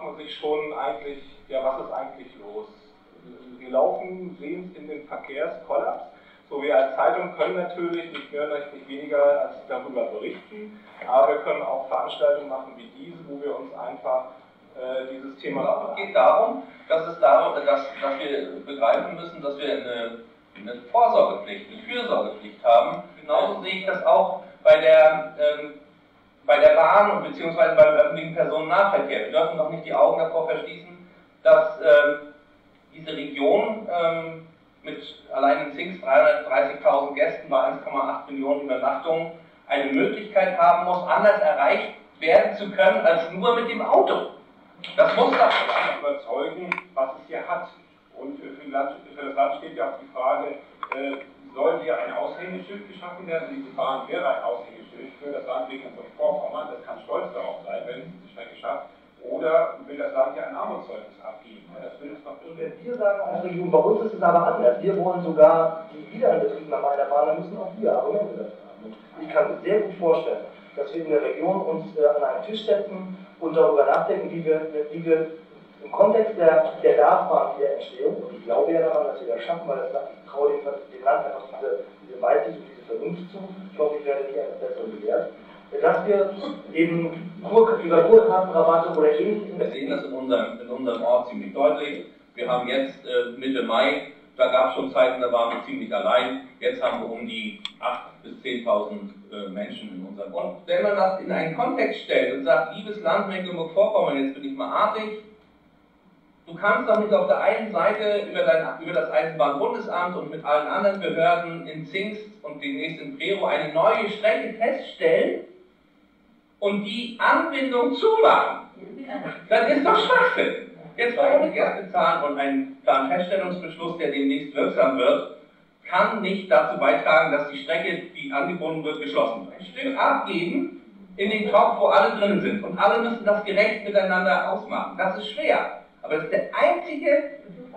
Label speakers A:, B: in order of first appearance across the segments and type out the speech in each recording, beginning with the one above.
A: fragt man sich schon eigentlich, ja, was ist eigentlich los? Wir laufen, sehen es in den Verkehrskollaps. So, wir als Zeitung können natürlich nicht mehr, nicht weniger als darüber berichten, aber wir können auch Veranstaltungen machen wie diese, wo wir uns einfach äh, dieses Thema.
B: Es geht darum, dass, es darum dass, dass wir begreifen müssen, dass wir eine, eine Vorsorgepflicht, eine Fürsorgepflicht haben. Genauso sehe ich das auch bei der, ähm, bei der Bahn bzw. beim öffentlichen Personennahverkehr. Wir dürfen doch nicht die Augen davor verschließen, dass ähm, diese Region ähm, mit allein in Zings 330.000 Gästen bei 1,8 Millionen Übernachtungen eine Möglichkeit haben muss, anders erreicht werden zu können als nur mit dem Auto. Das muss das überzeugen, was es hier hat. Und für, Land, für das Land steht ja auch die Frage, äh, soll hier ein Aushängeschild geschaffen werden? Diese Bahn wäre ein Aushängeschild für das Land Mecklenburg-Vorpommern. Das kann stolz darauf sein, wenn es diese Strecke schafft. Oder will das Land hier ein Armutszeugnis abgeben? Das will es doch
C: Wenn wir sagen als Region, bei uns ist es aber anders. Wir wollen sogar die Wiederinbetriebnahme einer Bahn, dann müssen auch wir Argumente dafür haben. Ich kann mir sehr gut vorstellen, dass wir in der Region uns äh, an einen Tisch setzen und darüber nachdenken, wie wir, wie wir im Kontext der, der Gasbahn der Entstehung, und ich glaube ja daran, dass wir das schaffen, weil das Land, ich traue dem, dem Land einfach diese, diese Weitsicht und diese Ich hoffe, ich werde nicht eines Besseren gelehrt, dass wir eben über Kurkartenrabatte oder ähnliches.
B: Wir sehen das in unserem, in unserem Ort ziemlich deutlich. Wir haben jetzt äh, Mitte Mai, da gab es schon Zeiten, da waren wir ziemlich allein. Jetzt haben wir um die 8.000 bis 10.000 äh, Menschen in unserem Ort. Wenn man das in einen Kontext stellt und sagt, liebes Land Mecklenburg-Vorpommern, jetzt bin ich mal artig, Du kannst doch nicht auf der einen Seite über, dein, über das Eisenbahnbundesamt und mit allen anderen Behörden in Zingst und demnächst in Prero eine neue Strecke feststellen und die Anbindung zumachen. Das ist doch Schwachsinn. Jetzt wollen wir erst bezahlen und ein Planfeststellungsbeschluss, der demnächst wirksam wird, kann nicht dazu beitragen, dass die Strecke, die angebunden wird, geschlossen wird. Ein Stück abgeben in den Topf, wo alle drin sind. Und alle müssen das gerecht miteinander ausmachen. Das ist schwer. Aber es ist der einzige,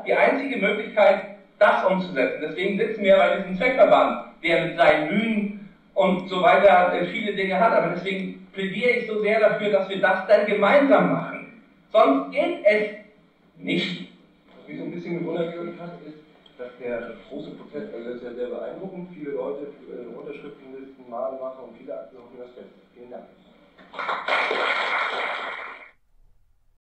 B: die einzige Möglichkeit, das umzusetzen. Deswegen sitzen wir bei diesem Zweckverband, der mit seinen Mühen und so weiter äh, viele Dinge hat. Aber deswegen plädiere ich so sehr dafür, dass wir das dann gemeinsam machen. Sonst geht es nicht.
A: Was mich so ein bisschen gewundert hat, ist, dass der große Protest, also das ist ja sehr beeindruckend, viele Leute äh, Unterschriftenlisten, Mahnwache und viele Akten auf das Fest. Vielen Dank.